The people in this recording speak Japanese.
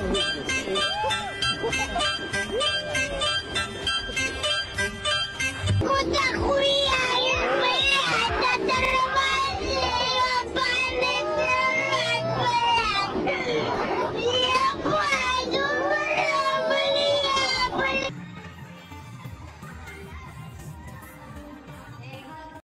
こうちゃん